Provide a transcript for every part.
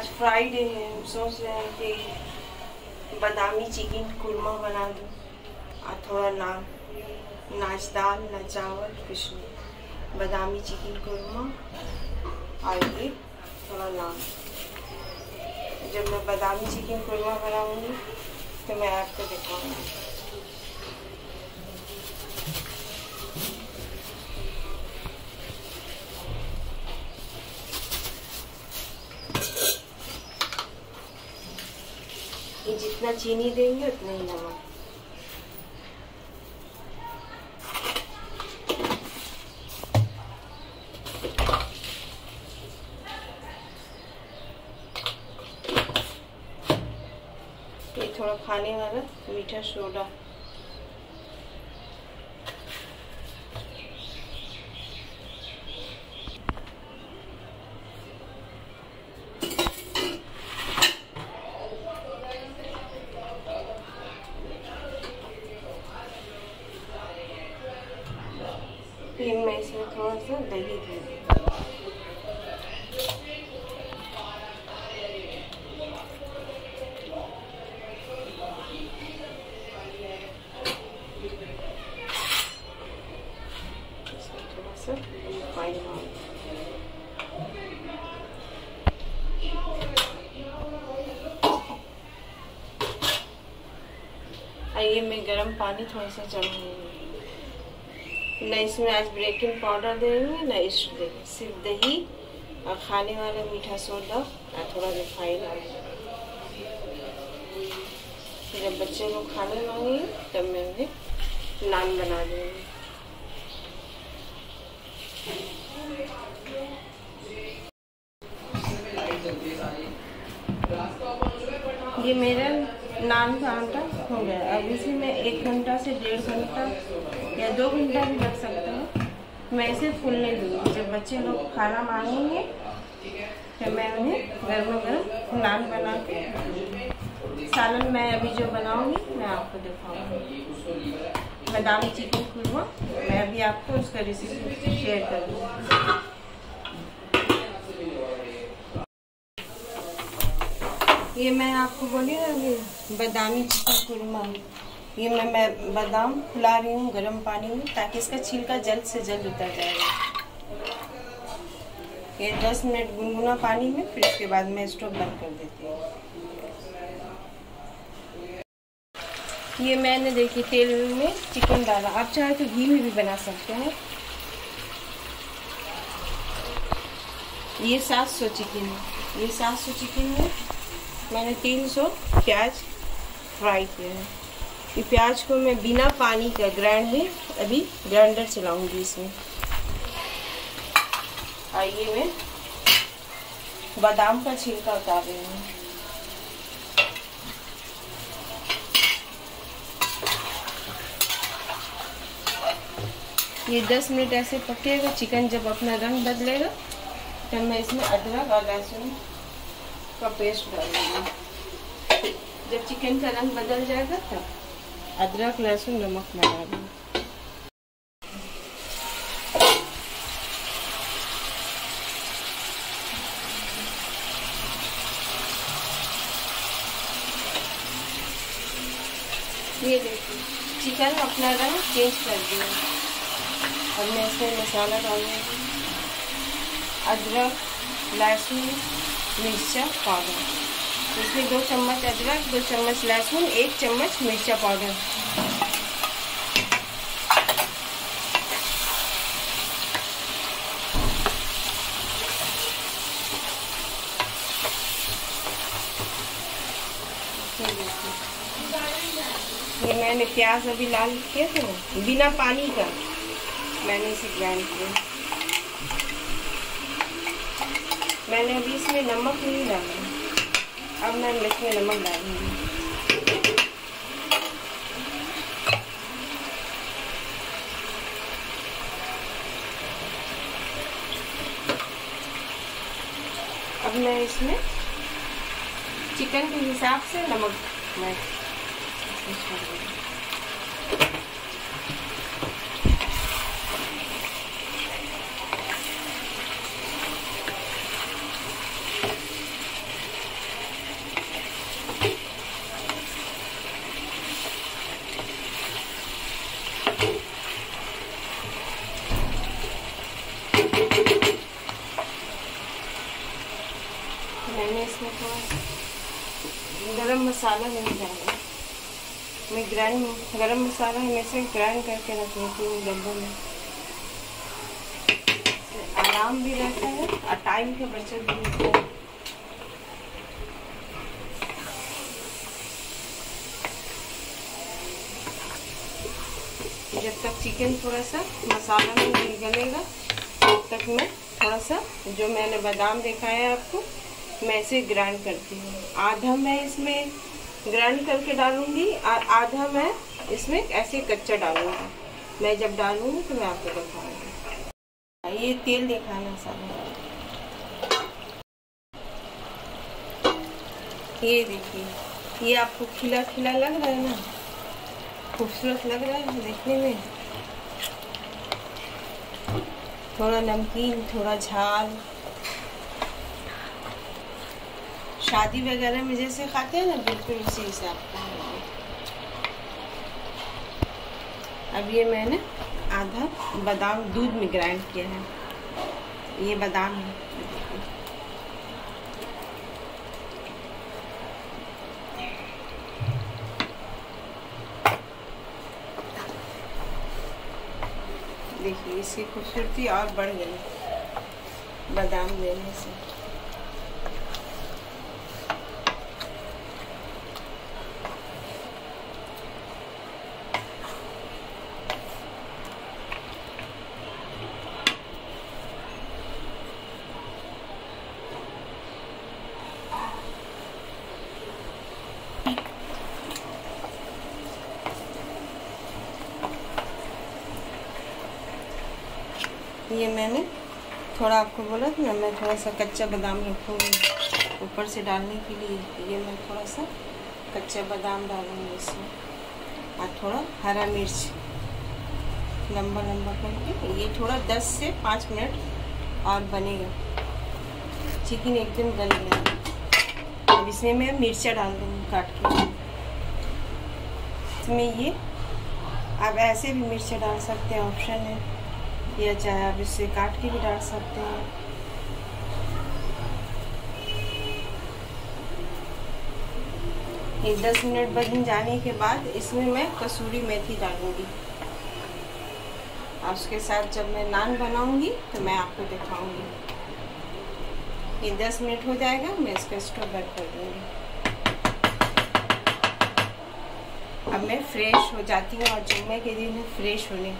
आज फ्राइडे है हम सोच रहे हैं कि बादामी चिकन कुरमा बना दूँ। और थोड़ा नान नाच दाल, ना चावल, कुछ नहीं। बादामी चिकन कुरमा और ये थोड़ा नान जब मैं बादामी चिकन कुरमा बनाऊँगी तो मैं आपको दिखाऊँगी ये जितना चीनी देंगे उतना ही नमक। थोड़ा खाने वाला मीठा सोडा फिर मैं इसमें थोड़ा सा दही दूँगी इसमें थोड़ा सा रिफाइंड ऑयल आइए मैं गरम पानी थोड़ा सा चढ़ाऊँगी न इसमें आज बेकिंग पाउडर देंगे, न ईस्ट देंगे। सिर्फ़ दही और खाने वाला मीठा सोडा और थोड़ा रिफाइंड ऑयल जब बच्चे लोग खाने मांगेंगे तब मैं उन्हें नान बना दूँगी। ये मेरा नान का आटा। हो गया। अब इसे मैं एक घंटा से डेढ़ घंटा या दो घंटा भी लग सकता है। मैं इसे फूलने दूँगी। जब बच्चे लोग खाना मांगेंगे तो मैं उन्हें गर्मा गर्म नान बना के सालन मैं अभी जो बनाऊँगी, मैं आपको दिखाऊँगी। बादामी चिकन खुरमा मैं अभी आपको उसका रेसिपी शेयर कर ये मैं आपको बोली ना ये बादामी चिकन कुरमा। ये मैं मैं बादाम फुला रही हूँ गर्म पानी में ताकि इसका छिलका जल्द से जल्द उतर जाएगा ये 10 मिनट गुनगुना पानी में, फिर उसके बाद मैं स्टोव बंद कर देती हूँ। ये मैंने देखी तेल में चिकन डाला। आप चाहे तो घी में भी बना सकते हैं। ये 700 चिकन है। ये 700 चिकन है। मैंने 300 प्याज फ्राई किया है। ये प्याज को मैं बिना पानी का ग्राइंड में अभी ग्राइंडर चलाऊँगी इसमें। आइए मैं बादाम का छिलका उतार रही हूँ। ये 10 मिनट ऐसे पकेगा, चिकन जब अपना रंग बदलेगा, तब मैं इसमें अदरक और लहसुन का पेस्ट डालूँगी जब चिकन का रंग बदल जाएगा तब। अदरक लहसुन नमक मैं डालूँगी ये देखिए चिकन अपना रंग चेंज कर दिया। अब मैं इसमें मसाला डालूँगी अदरक लहसुन मिर्चा पाउडर। इसमें दो चम्मच अदरक, दो चम्मच लहसुन, एक चम्मच मिर्चा पाउडर। ये मैंने प्याज अभी लाल किए थे बिना पानी का। मैंने इसे ग्राइंड किया। मैंने अभी इसमें नमक नहीं डाला। अब मैं इसमें नमक डालूँगी। अब मैं इसमें चिकन के हिसाब से नमक मैं इसमें छोड़ दूँगी मैंने इसमें थोड़ा गरम मसाला नहीं डाला मैं ग्राइंड गरम मसाला हमेशा ग्राइंड करके रख लेती हूँ डब्बों में। आराम भी रहता है और टाइम की बचत भी होता है। जब तक चिकन थोड़ा सा मसाला में गलेगा, तब तक मैं थोड़ा सा जो मैंने बादाम दिखाया है आपको, मैं इसे ग्राइंड करती हूँ। आधा मैं इसमें ग्राइंड करके डालूँगी और आधा मैं इसमें ऐसे कच्चा डालूँगी। मैं जब डालूँगी तो मैं आपको दिखाऊँगी। ये तेल दिखाना सारा। ये देखिए, ये आपको खिला खिला लग रहा है ना? खूबसूरत लग रहा है देखने में। थोड़ा नमकीन, थोड़ा झाल शादी वगैरह में जैसे खाते हैं ना, बिल्कुल उसी हिसाब का अब ये मैंने आधा बादाम, दूध में ग्राइंड किया है। ये बादाम है। देखिए, इसकी खूबसूरती और बढ़ गई। बादाम लेने से। ये मैंने थोड़ा आपको बोला था ना मैं थोड़ा सा कच्चा बादाम रखूँगी। ऊपर से डालने के लिए ये मैं थोड़ा सा कच्चा बादाम डालूँगी इसमें। और थोड़ा हरा मिर्च, लंबा लंबा करके। ये थोड़ा 10 से 5 मिनट और बनेगा। चिकन एकदम गल गया। अब इसमें मैं मिर्चा डाल दूँगी काट के। इसमें ये, आप ऐसे भी मिर्चा डाल सकते हैं, ऑप्शन है। या चाहे आप इसे काट के भी डाल सकते हैं। एक दस मिनट बन जाने के बाद इसमें मैं कसूरी मेथी डालूँगी। और उसके साथ जब मैं नान बनाऊँगी तो मैं आपको दिखाऊँगी। ये दस मिनट हो जाएगा, मैं इसका स्टोव बंद कर दूँगी। अब मैं फ्रेश हो जाती हूँ, और जुम्मे के दिन फ्रेश होने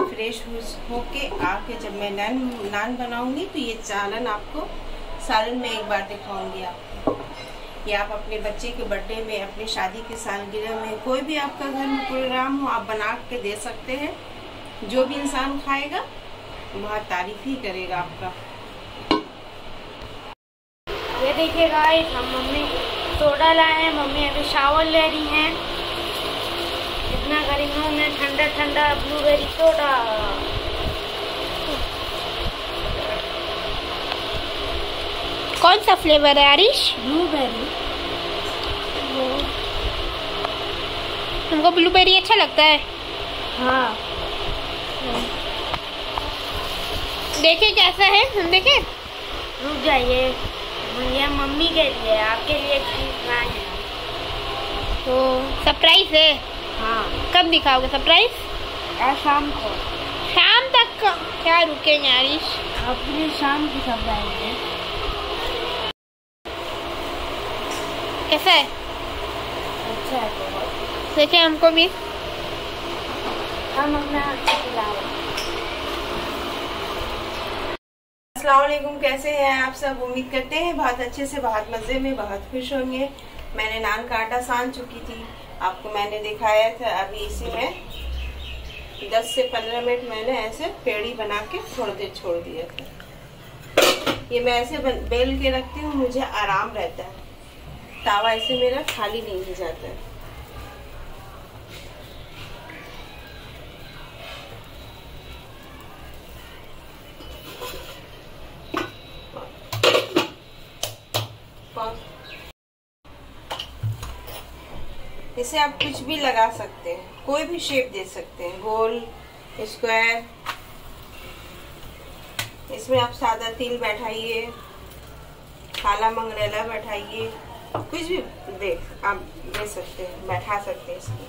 फ्रेश हो के आके जब मैं नान नान बनाऊँगी तो ये चालन आपको सालन में एक बार दिखाऊँगी आपको। ये आप अपने बच्चे के बर्थडे में, अपनी शादी के सालगिरह में, कोई भी आपका घर में प्रोग्राम हो, आप बना के दे सकते हैं। जो भी इंसान खाएगा बहुत तारीफ़ ही करेगा आपका। ये देखिए गाइस हम मम्मी सोडा लाए हैं, मम्मी अभी शावर ले रही हैं। इतना गर्मियों में ठंडा ठंडा ब्लूबेरी सोडा कौन सा फ्लेवर है आरिश ब्लूबेरी तुमको ब्लूबेरी अच्छा लगता है? हाँ। देखे कैसा है हम देखे। रुक जाइए ये मम्मी के लिए आपके लिए चीज़ लाए हैं। तो सरप्राइज़ है। हाँ। कब दिखाओगे सरप्राइज़ शाम को। शाम तक का? क्या रुकेंगे आरिश अपने शाम की सरप्राइज़ है कैसा है? अच्छा है देखे हमको भी। हम अपना वालेकुम कैसे हैं आप सब? उम्मीद करते हैं बहुत अच्छे से बहुत मज़े में बहुत खुश होंगे। मैंने नान का आटा सान चुकी थी। आपको मैंने दिखाया था अभी इसी में। 10 से 15 मिनट मैंने ऐसे पेड़ी बना के थोड़ी देर छोड़ दिया था। ये मैं ऐसे बेल के रखती हूँ, मुझे आराम रहता है। तावा ऐसे मेरा खाली नहीं हो जाता है। इसे आप कुछ भी लगा सकते हैं, कोई भी शेप दे सकते हैं गोल स्क्वायर इसमें आप सादा तिल बैठाइए, काला मंगरेला बैठाइए, कुछ भी दे, आप दे सकते हैं, बैठा सकते हैं इसमें।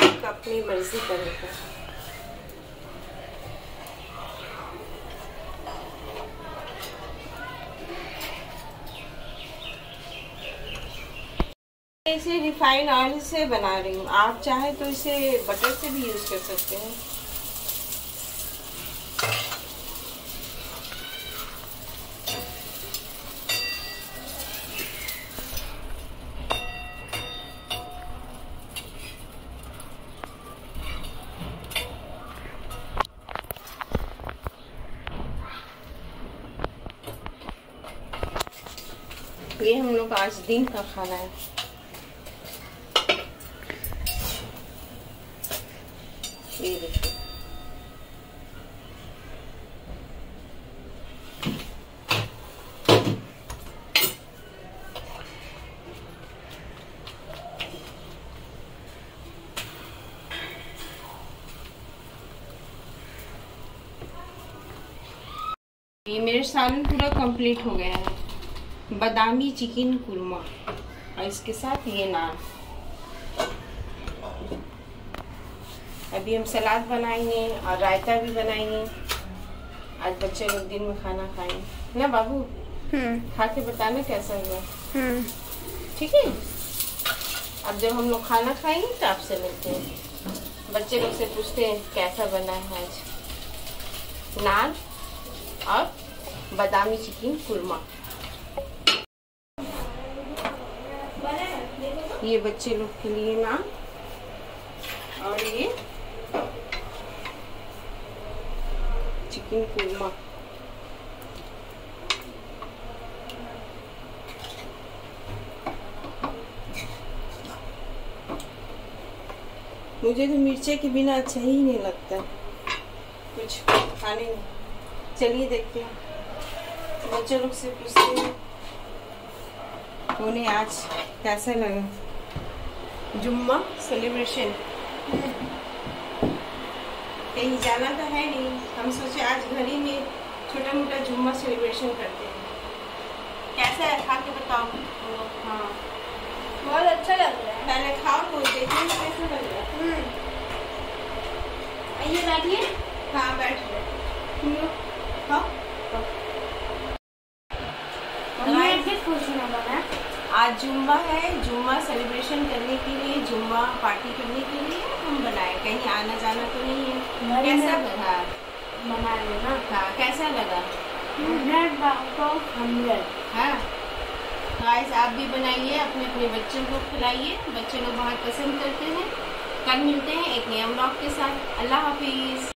आपका अपनी मर्ज़ी करने का इसे रिफाइंड ऑयल से बना रही हूँ। आप चाहे तो इसे बटर से भी यूज़ कर सकते हैं। ये हम लोग आज दिन का खाना है ये देखिए ये मेरे सालन पूरा कंप्लीट हो गया है। बादामी चिकन कुरमा और इसके साथ ये नान। अभी हम सलाद बनाएँगे और रायता भी बनाएँगे। आज बच्चे लोग दिन में खाना खाएँगे। ना बाबू? हम्म। खा के बताना कैसा हुआ? हम्म। ठीक है? अब जब हम लोग खाना खाएँगे तो आपसे मिलते हैं। बच्चे लोग से पूछते हैं कैसा बना है आज? नान और बादामी चिकन कुरमा। ये बच्चे लोग के लिए नान और ये चिकन कुरमा। मुझे तो मिर्चे के बिना अच्छा ही नहीं लगता। कुछ खाने में। चलिए देखते हैं। बच्चे लोग से पूछते हैं उन्हें आज कैसा लगा? जुम्मा सेलिब्रेशन कहीं जाना तो है नहीं। हम सोचे आज घर ही में छोटा मोटा जुम्मा सेलिब्रेशन करते हैं। कैसा है? खा के बताओ। हाँ। बहुत अच्छा लग रहा है। पहले खाओ तो देखिए कैसा लग रहा है? हम्म। आइए बैठिए। हाँ बैठ रहे तुम मैं बना आज जुम्मा है। जुम्मा सेलिब्रेशन करने के लिए जुम्मा पार्टी करने के लिए हम बनाए। कहीं आना जाना तो नहीं है। कैसा लगा। बना लेना हाँ कैसा लगा? हंड्रेड बाउट हंड्रेड हाँ। गाइस आप भी बनाइए अपने अपने बच्चों को खिलाइए। बच्चे लोग बहुत पसंद करते हैं। कल मिलते हैं एक नए ब्लॉग के साथ। अल्लाह हाफिज।